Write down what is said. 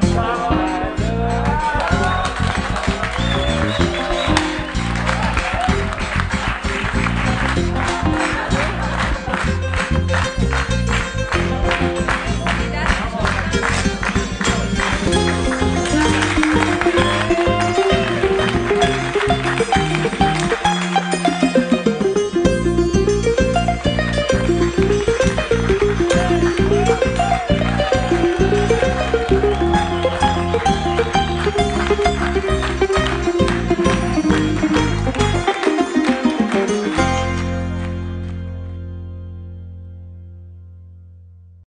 Bye.